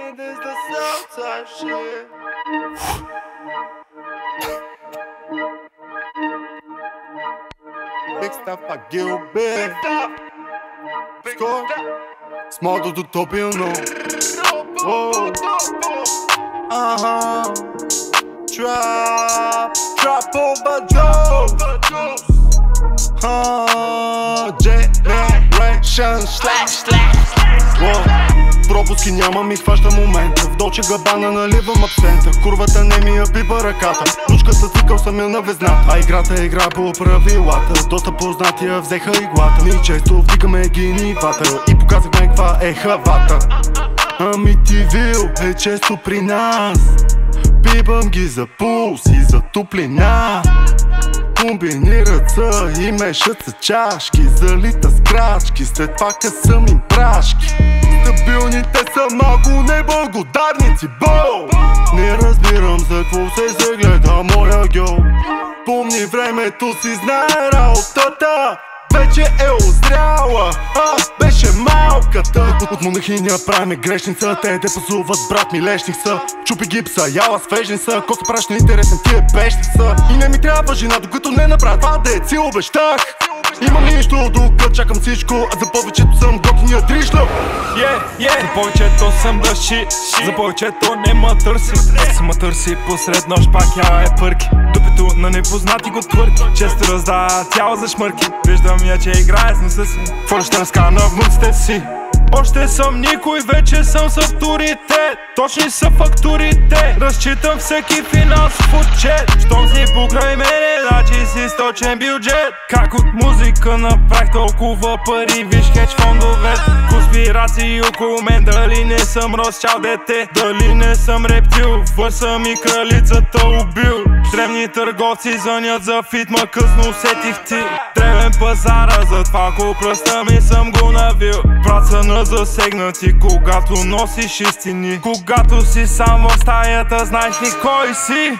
mean this the self type shit. Big stuff by Gilbert. Big stuff. Big Skor. stuff. Small to you know. Whoa. Uh huh. Trap. Trap overdose. Huh. Jet, jet, right, shun, slash, slash, slash. Whoa. Пропуски нямам и хваща момента. В Долче Габана наливам абсента. Курвата не ми я пипа ръката. Ручката цикъл съм я на везната. А играта е игра по правилата. Доста познатия взеха иглата. Ние често вдигаме ги нивата И показахме каква е хавата. Ами ти вил е често при нас. Пипам ги за пулс и за топлина. Комбинират са и мешат са чашки. Залита с крачки, след това късам им прашки Стабилните са малко неблагодарници, бо! Не разбирам за какво се загледа моя гьол. Помни времето си знае работата вече е озряла, а беше малката. От монахиня правиме грешница, те те пазуват брат ми лешник са Чупи гипса, яла свежни са, ко се праща интересен тия пещи са И не ми трябва жена, докато не направя това де си обещах. Имам нищо, докато чакам всичко, а за повечето съм готиния тришлъп Yeah, yeah. За повечето съм дъши, за повечето не ма търси Се ма търси посред нощ, пак я е пърки. Дупето на непознати го твърди. Често раздава тяло за шмърки. Виждам я, че играе с носа си. Какво ще разкана на внуците си. Още съм никой, вече съм с авторитет Точни са фактурите. Разчитам всеки финансов отчет. Щом си покрай мене, значи си сточен бюджет. Как от музика направих толкова пари? Виж хедж фондове Конспирации около мен. Дали не съм разчал дете? Дали не съм рептил? Съм и кралицата убил. Древни търговци звънят за фитма Късно усетих ти отворен пазара Затова ако пръста ми съм го навил Праца на засегнати, когато носиш истини Когато си само в стаята, знаеш ли кой си?